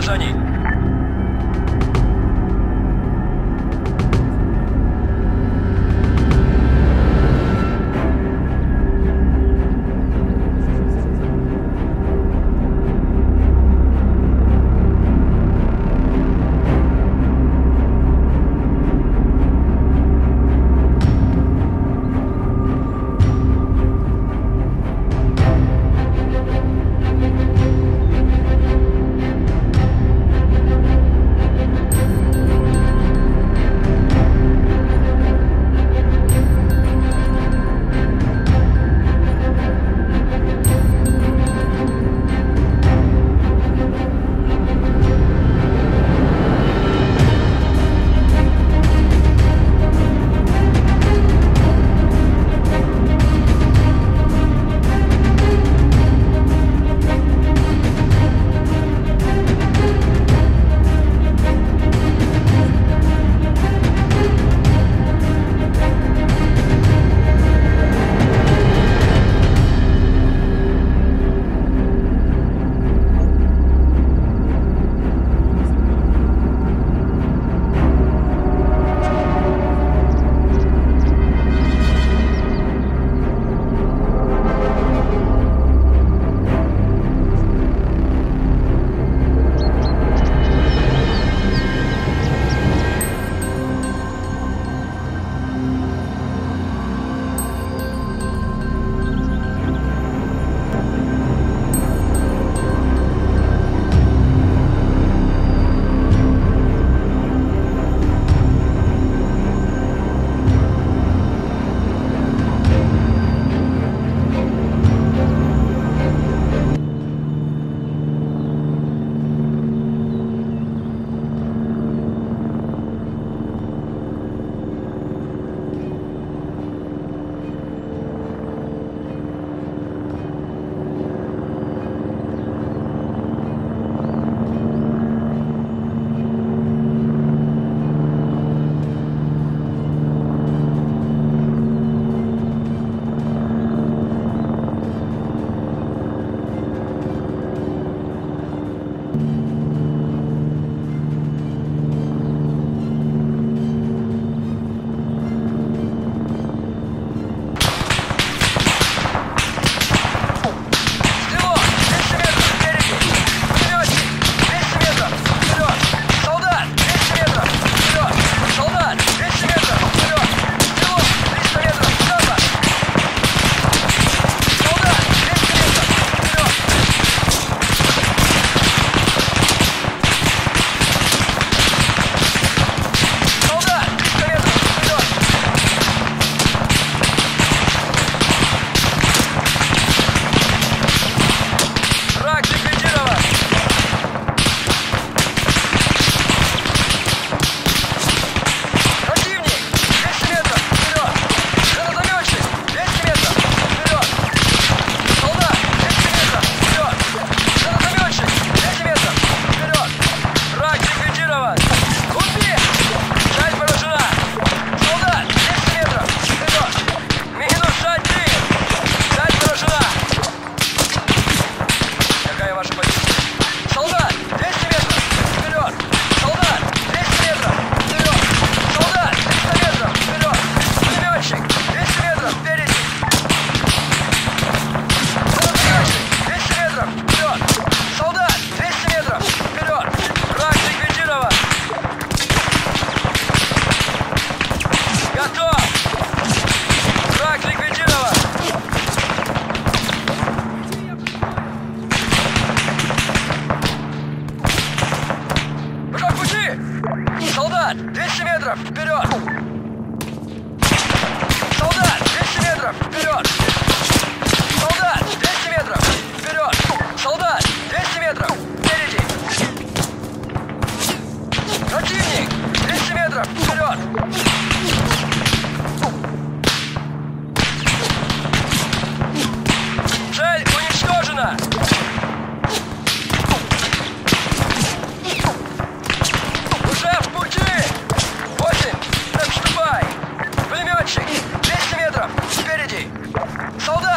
приказаний.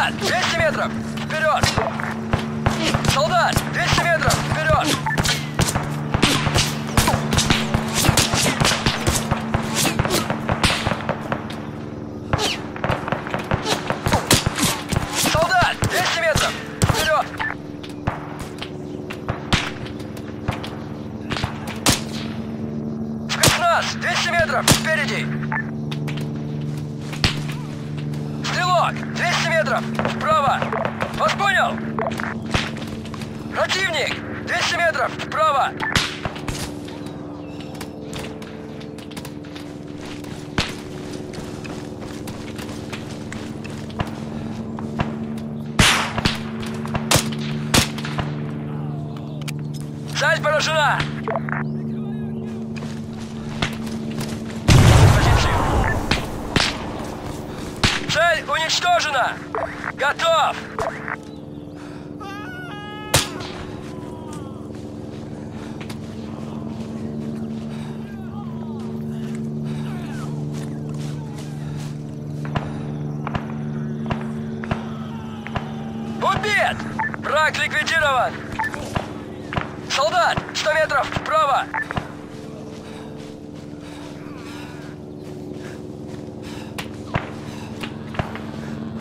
Солдат! 200 метров! Вперед! Солдат! 200 Вперед! 200 метров! Вправо! Вас понял! Противник! 200 метров! Вправо! Уничтожена! Готов! Убит! Враг ликвидирован! Солдат! 100 метров вправо!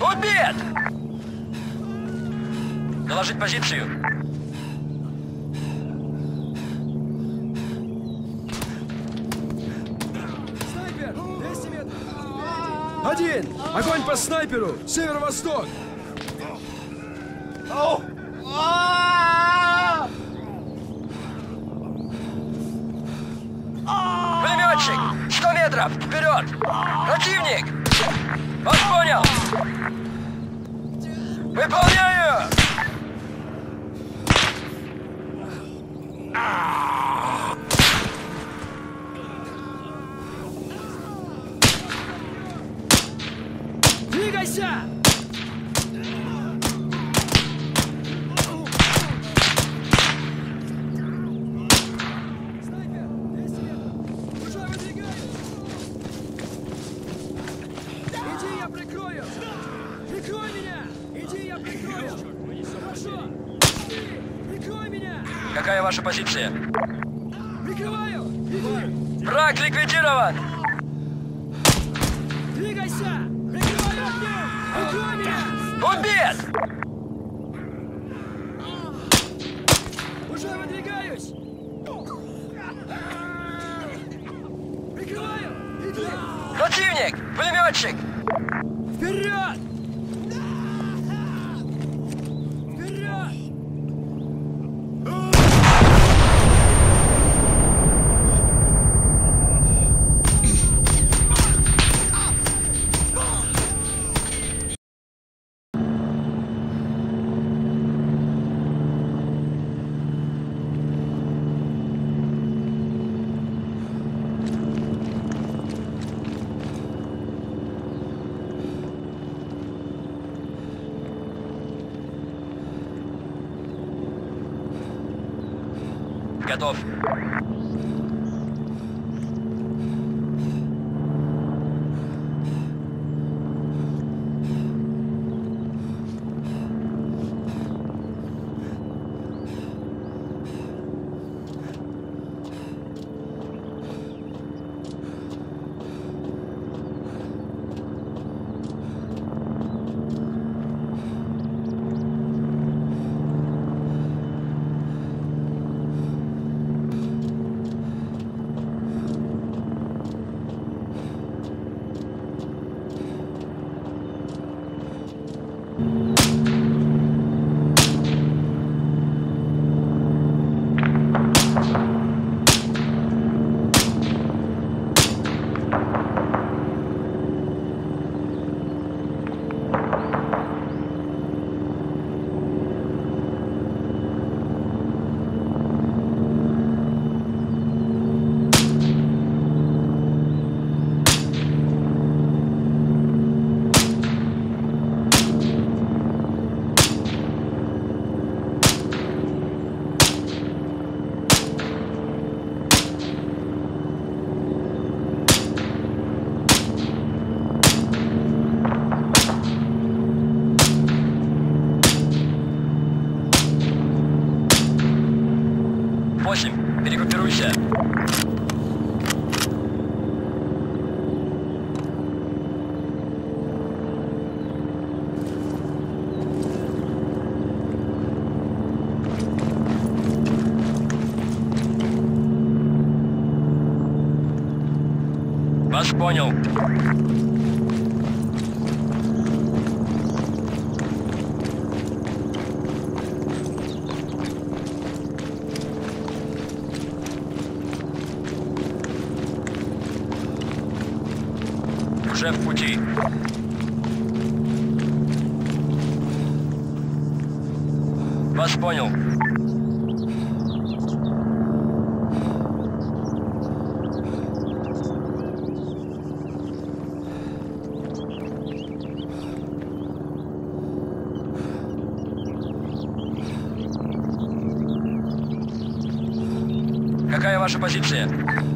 Убит! Доложить позицию. Снайпер! 200 метров! Один! Огонь по снайперу! Северо-восток! Пулеметчик! 100 метров! Вперед! Противник! Вас понял! Выполняю! Меня! Какая ваша позиция? 8. Перегруппируйся. Уже в пути. Вас понял. Какая ваша позиция?